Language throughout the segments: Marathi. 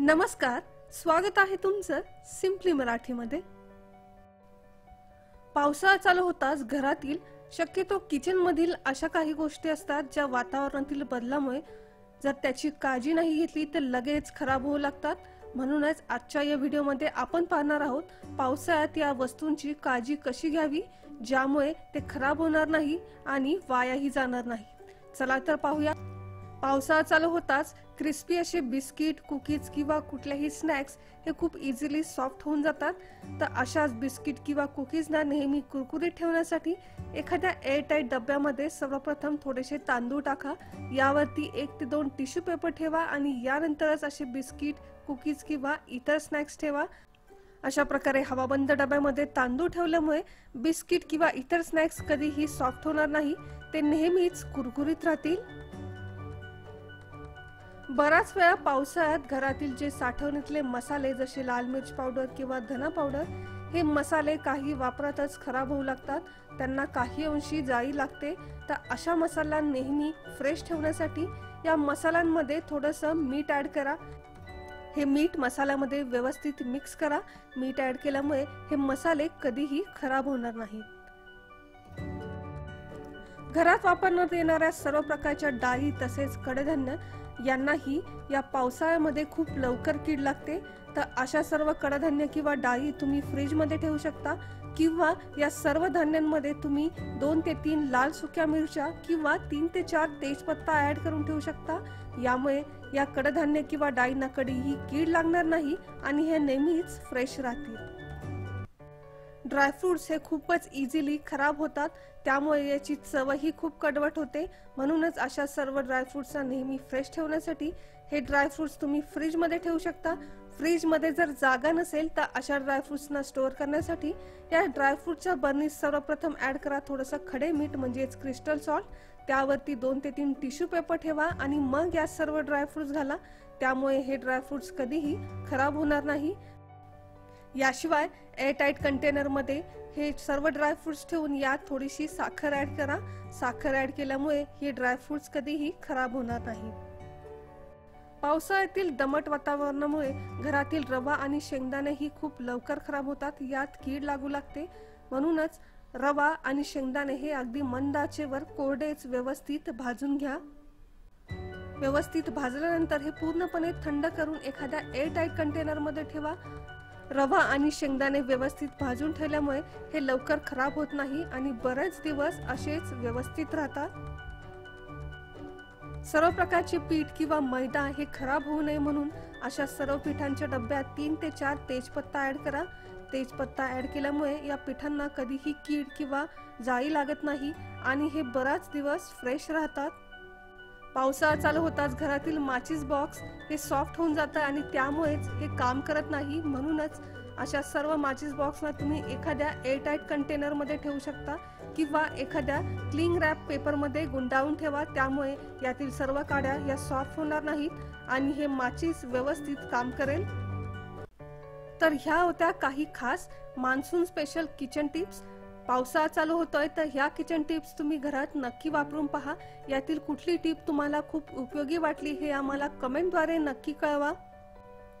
नमस्कार स्वागत आहे तुमचं सिम्पली मराठीमध्ये. पावसाळा चालू होताच घरातील शक्यतो किचनमधील अशा काही गोष्टी असतात ज्या वातावरणातील बदलामुळे जर त्याची काळजी नाही घेतली तर लगेच खराब होऊ लागतात. म्हणूनच आजच्या या व्हिडिओमध्ये आपण पाहणार आहोत पावसाळ्यात या वस्तूंची काळजी कशी घ्यावी ज्यामुळे ते खराब होणार नाही आणि वायाही जाणार नाही. चला तर पाहूया. पावसाळा चालू होताच क्रिस्पी असे बिस्किट कुकीज किंवा कुठल्याही स्नॅक्स हे खूप इझिली सॉफ्ट होऊन जातात. तर अशाच बिस्किट किंवा कुकीजना नेहमी कुरकुरीत ठेवण्यासाठी एखाद्या एअरटाईट डब्यामध्ये सर्वप्रथम थोडेसे तांदूळ टाका. यावरती एक ते दोन टिश्यू पेपर ठेवा आणि यानंतरच असे बिस्किट कुकीज किंवा इतर स्नॅक्स ठेवा. अशा प्रकारे हवाबंद डब्यामध्ये तांदूळ ठेवल्यामुळे बिस्किट किंवा इतर स्नॅक्स कधीही सॉफ्ट होणार नाही. ते नेहमीच कुरकुरीत राहतील. बराच वेळा पावसाळ्यात घरातील जे साठवणीतले मसाले जसे लाल मिरच पावडर किंवा धना पावडर हे मसाले काही वापरातच खराब होऊ लागतात. त्यांना काही अंशी जाळी लागते. तर अशा मसाला नेहमी फ्रेश ठेवण्यासाठी या मसाल्यांमध्ये थोडंसं मीठ ॲड करा. हे मीठ मसाल्यामध्ये व्यवस्थित मिक्स करा. मीठ ॲड केल्यामुळे हे मसाले कधीही खराब होणार नाहीत. घरात वापरण्यात येणाऱ्या सर्व प्रकारच्या डाळी तसेच कडधान्य यांनाही या पावसाळ्यामध्ये खूप लवकर कीड लागते. तर अशा सर्व कडधान्य किंवा डाळी तुम्ही फ्रीजमध्ये ठेवू शकता किंवा या सर्व धान्यांमध्ये तुम्ही दोन ते तीन लाल सुक्या मिरच्या किंवा तीन ते चार तेजपत्ता ॲड करून ठेवू शकता. यामुळे या कडधान्य किंवा डाळींना कधीही कीड लागणार नाही आणि हे नेहमीच फ्रेश राहतील. ड्रायफ्रुट्स हे खूपच इझिली खराब होतात. त्यामुळे याची चवही खूप कडवट होते. म्हणूनच अशा सर्व ड्रायफ्रुट्सना नेहमी फ्रेश ठेवण्यासाठी हे ड्रायफ्रुट्स तुम्ही फ्रीजमध्ये ठेवू शकता. फ्रीजमध्ये जर जागा नसेल तर अशा ड्रायफ्रुट्सना स्टोअर करण्यासाठी या ड्रायफ्रुटच्या बर्नीत सर्वप्रथम ॲड करा. थोडंसं खडे मीठ म्हणजेच क्रिस्टल सॉल्ट त्यावरती दोन ते तीन टिश्यू पेपर ठेवा आणि मग या सर्व ड्रायफ्रुट्स घाला. त्यामुळे हे ड्रायफ्रुट्स कधीही खराब होणार नाही. याशिवाय एअरटाईट कंटेनरमध्ये हे सर्व ड्रायफ्रुट्स ठेवून यात थोडीशी साखर ॲड करा. साखर ॲड केल्यामुळे हे ड्रायफ्रुट्स कधीही खराब होणार नाही. पावसाळ्यातील दमट वातावरणामुळे घरातील रवा आणि शेंगदाणेही खूप लवकर खराब होतात. यात कीड लागू लागते. म्हणूनच रवा आणि शेंगदाणे हे अगदी मंदाचेवर कोरडेच व्यवस्थित भाजून घ्या. व्यवस्थित भाजल्यानंतर हे पूर्णपणे थंड करून एखाद्या एअरटाईट कंटेनरमध्ये ठेवा. रवा आणि शेंगदाणे व्यवस्थित भाजून ठेवल्यामुळे हे लवकर खराब होत नाही आणि बरेच दिवस असेच व्यवस्थित राहतात. सर्व प्रकारचे पीठ किंवा मैदा हे खराब होऊ नये म्हणून अशा सर्व पिठांच्या डब्यात तीन ते चार तेजपत्ता ऍड करा. तेजपत्ता ऍड केल्यामुळे या पिठांना कधीही कीड किंवा जाळी लागत नाही आणि हे बराच दिवस फ्रेश राहतात. पावसाळा चालू होताच घरातील माचीस बॉक्स हे सॉफ्ट होऊन जातं आणि त्यामुळेच हे काम करत नाही. म्हणूनच अशा सर्व माचीस बॉक्सला तुम्ही एखाद्या एअरटाईट कंटेनरमध्ये ठेवू शकता किंवा एखाद्या क्लिंग रॅप पेपरमध्ये गुंडाळून ठेवा. त्यामुळे यातील सर्व काड्या या सॉफ्ट होणार नाहीत आणि हे माचीस व्यवस्थित काम करेल. तर ह्या होत्या काही खास मान्सून स्पेशल किचन टिप्स. पावसाळा चालू होतोय तर ह्या किचन टिप्स तुम्ही घरात नक्की वापरून पहा. यातील कुठली टिप तुम्हाला खूप उपयोगी वाटली हे आम्हाला कमेंटद्वारे नक्की कळवा.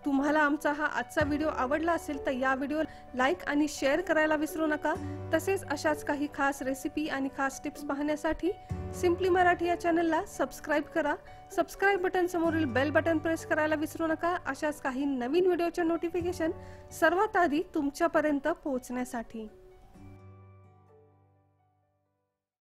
तुम्हाला आमचा हा आजचा व्हिडिओ आवडला असेल तर या व्हिडिओ लाईक आणि शेअर करायला विसरू नका. तसेच अशाच काही खास रेसिपी आणि खास टिप्स पाहण्यासाठी सिम्पली मराठी या चॅनलला सबस्क्राईब करा. सबस्क्राईब बटन समोरील बेल बटन प्रेस करायला विसरू नका. अशाच काही नवीन व्हिडिओच्या नोटिफिकेशन सर्वात आधी तुमच्यापर्यंत पोहोचण्यासाठी.